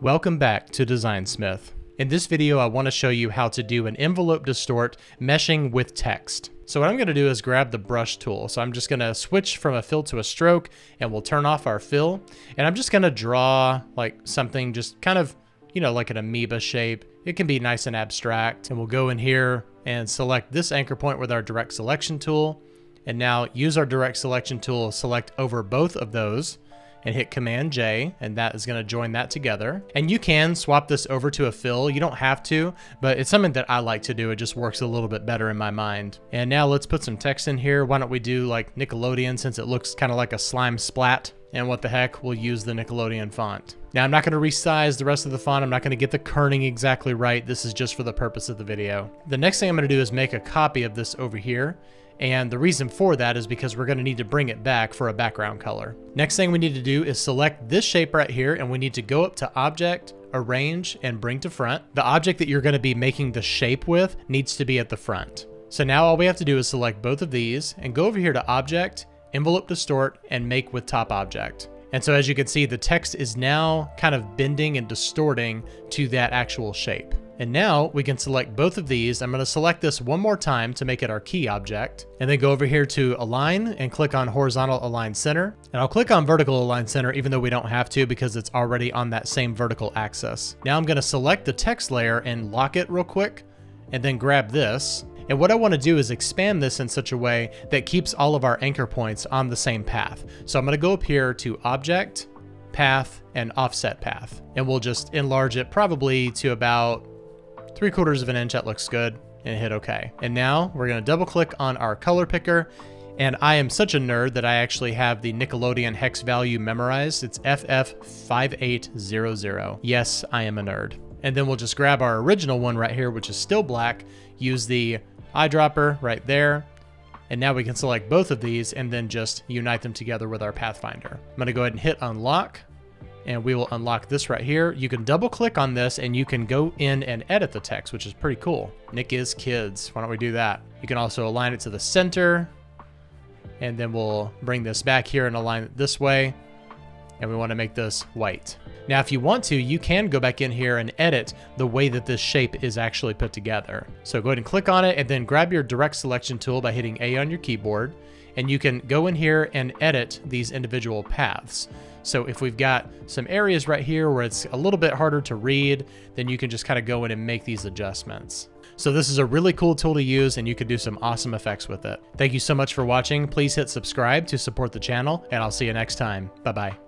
Welcome back to Designsmith. In this video, I want to show you how to do an envelope distort meshing with text. So what I'm going to do is grab the brush tool. So I'm just going to switch from a fill to a stroke and we'll turn off our fill. And I'm just going to draw like something just kind of, you know, like an amoeba shape. It can be nice and abstract. And we'll go in here and select this anchor point with our direct selection tool. And now use our direct selection tool, select over both of those and hit Command J, and that is going to join that together. And you can swap this over to a fill. You don't have to, but it's something that I like to do. It just works a little bit better in my mind. And now let's put some text in here. Why don't we do like Nickelodeon since it looks kind of like a slime splat? And what the heck, we'll use the Nickelodeon font. Now I'm not going to resize the rest of the font. I'm not going to get the kerning exactly right. This is just for the purpose of the video. The next thing I'm going to do is make a copy of this over here and the reason for that is because we're going to need to bring it back for a background color. Next thing we need to do is select this shape right here and we need to go up to Object, Arrange, and Bring to Front. The object that you're going to be making the shape with needs to be at the front. So now all we have to do is select both of these and go over here to Object, Envelope Distort, and Make with Top Object. And so as you can see, the text is now kind of bending and distorting to that actual shape. And now we can select both of these. I'm going to select this one more time to make it our key object and then go over here to align and click on horizontal align center. And I'll click on vertical align center even though we don't have to because it's already on that same vertical axis. Now I'm going to select the text layer and lock it real quick and then grab this. And what I want to do is expand this in such a way that keeps all of our anchor points on the same path. So I'm going to go up here to object, path, and offset path. And we'll just enlarge it probably to about three quarters of an inch, that looks good, and hit OK. And now we're going to double click on our color picker, and I am such a nerd that I actually have the Nickelodeon hex value memorized. It's FF5800. Yes, I am a nerd. And then we'll just grab our original one right here, which is still black, use the eyedropper right there, and now we can select both of these and then just unite them together with our Pathfinder. I'm gonna go ahead and hit unlock, and we will unlock this right here. You can double click on this and you can go in and edit the text, which is pretty cool. Nick is kids. Why don't we do that? You can also align it to the center and then we'll bring this back here and align it this way. And we want to make this white. Now, if you want to, you can go back in here and edit the way that this shape is actually put together. So go ahead and click on it and then grab your direct selection tool by hitting A on your keyboard. And you can go in here and edit these individual paths. So if we've got some areas right here where it's a little bit harder to read, then you can just kind of go in and make these adjustments. So this is a really cool tool to use and you can do some awesome effects with it. Thank you so much for watching. Please hit subscribe to support the channel and I'll see you next time. Bye-bye.